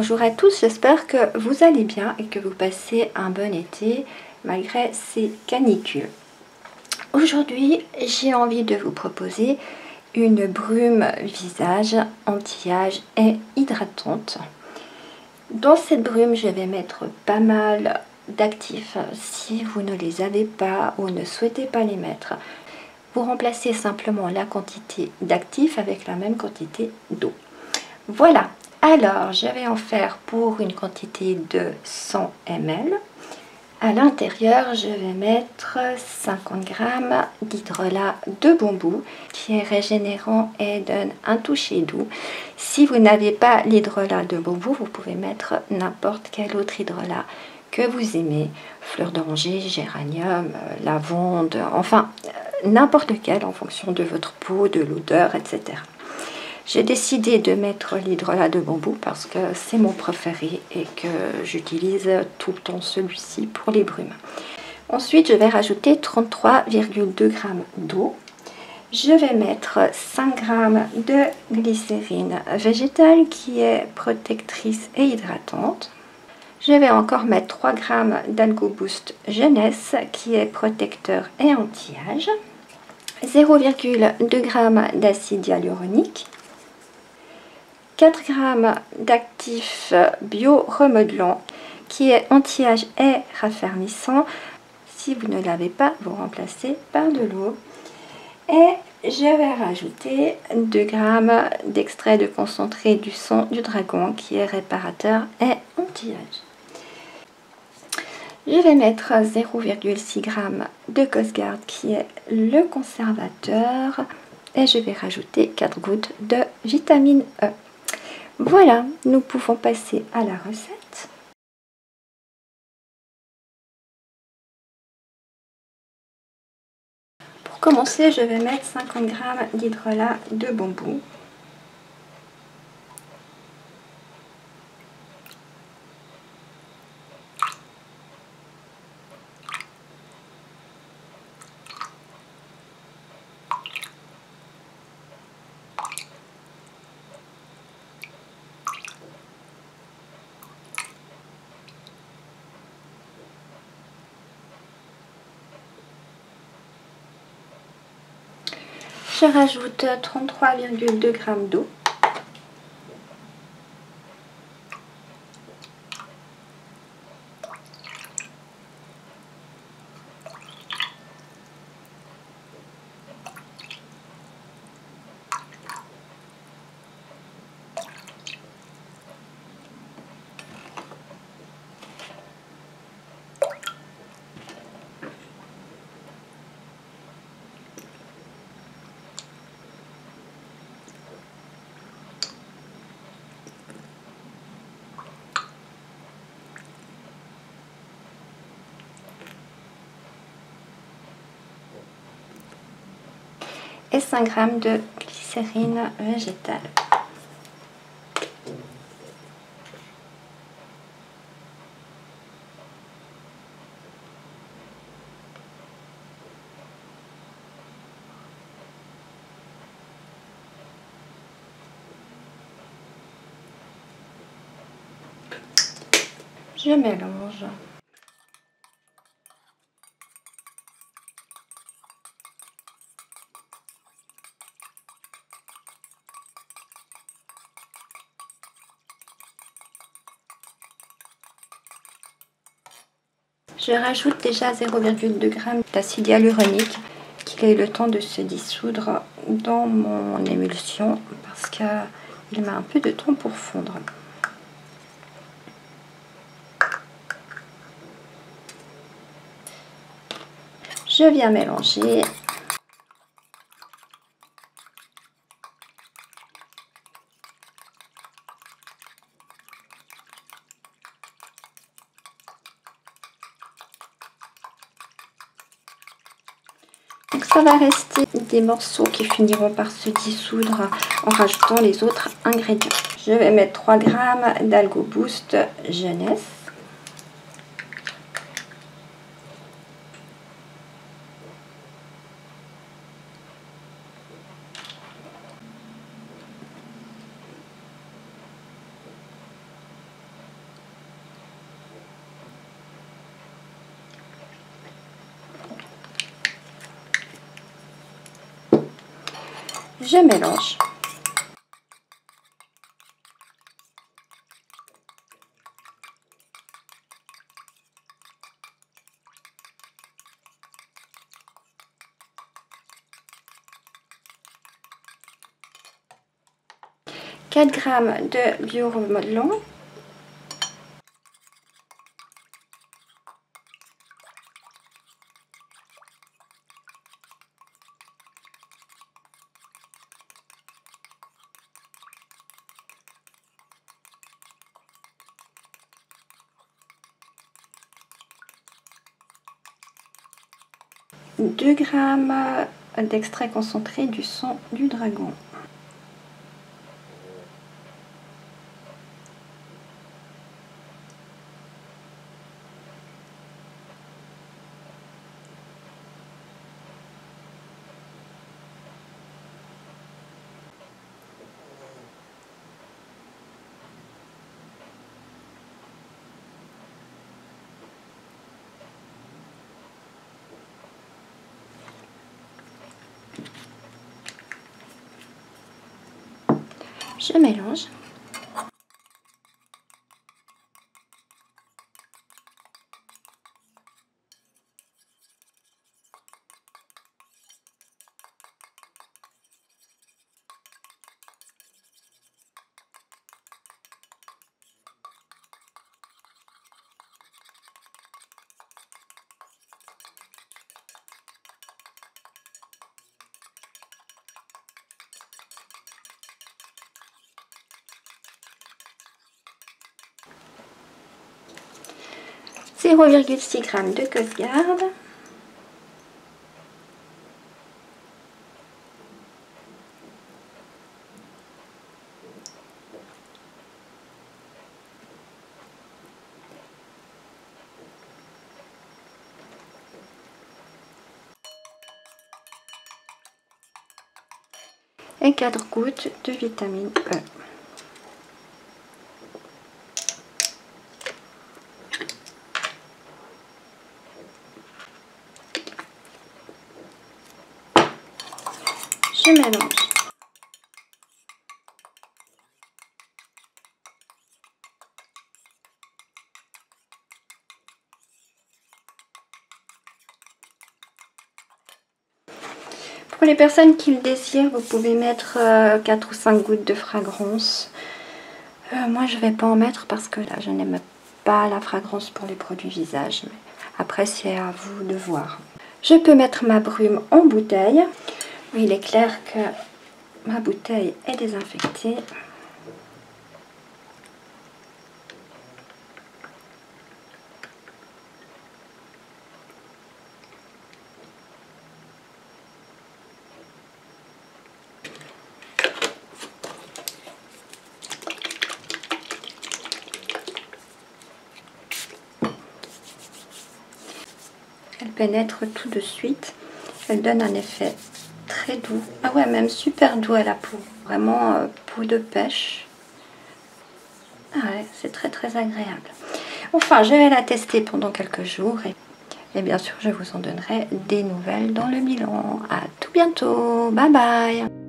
Bonjour à tous, j'espère que vous allez bien et que vous passez un bon été malgré ces canicules. Aujourd'hui, j'ai envie de vous proposer une brume visage anti-âge et hydratante. Dans cette brume, je vais mettre pas mal d'actifs. Si vous ne les avez pas ou ne souhaitez pas les mettre, vous remplacez simplement la quantité d'actifs avec la même quantité d'eau. Voilà, alors je vais en faire pour une quantité de 100 ml. À l'intérieur, je vais mettre 50 g d'hydrolat de bambou qui est régénérant et donne un toucher doux. Si vous n'avez pas l'hydrolat de bambou, vous pouvez mettre n'importe quel autre hydrolat que vous aimez. Fleur d'oranger, géranium, euh, lavande, enfin euh, n'importe lequel en fonction de votre peau, de l'odeur, etc. J'ai décidé de mettre l'hydrolat de bambou parce que c'est mon préféré et que j'utilise tout le temps celui-ci pour les brumes. Ensuite, je vais rajouter 33,2 g d'eau. Je vais mettre 5 g de glycérine végétale qui est protectrice et hydratante. Je vais encore mettre 3 g d'Algo Boost Jeunesse qui est protecteur et anti-âge. 0,2 g d'acide hyaluronique 4 g d'actifs bio-remodelant qui est anti-âge et raffermissant. Si vous ne l'avez pas, vous remplacez par de l'eau. Et je vais rajouter 2 g d'extrait de concentré du sang du dragon qui est réparateur et anti-âge. Je vais mettre 0,6 g de Cosgard qui est le conservateur et je vais rajouter 4 gouttes de vitamine E. Voilà, nous pouvons passer à la recette. Pour commencer, je vais mettre 50 g d'hydrolat de bambou. Je rajoute 33,2 g d'eau. Et 5 g de glycérine végétale. Je mélange. Je rajoute déjà 0,2 g d'acide hyaluronique qu'il ait le temps de se dissoudre dans mon émulsion parce qu'il met un peu de temps pour fondre. Je viens mélanger ça va rester des morceaux qui finiront par se dissoudre en rajoutant les autres ingrédients. Je vais mettre 3 g d'Algo Boost Jeunesse. Je mélange. « 4 g de bioremodelant 2 g d'extrait concentré du sang du dragon. Je mélange. Zéro virgule six g de Cosgarde. et 4 gouttes de vitamine E. Je mélange. Pour les personnes qui le désirent, vous pouvez mettre 4 euh, ou 5 gouttes de fragrance. Euh, moi, je vais pas en mettre parce que là, je n'aime pas la fragrance pour les produits visage. Après, c'est à vous de voir. Je peux mettre ma brume en bouteille. il est clair que ma bouteille est désinfectée. Elle pénètre tout de suite. Elle donne un effet très doux. Ah ouais, même super doux à la peau. Vraiment euh, peau de pêche. Ah ouais, c'est très très agréable. Enfin, je vais la tester pendant quelques jours. Et, et bien sûr, je vous en donnerai des nouvelles dans le bilan. À tout bientôt. Bye bye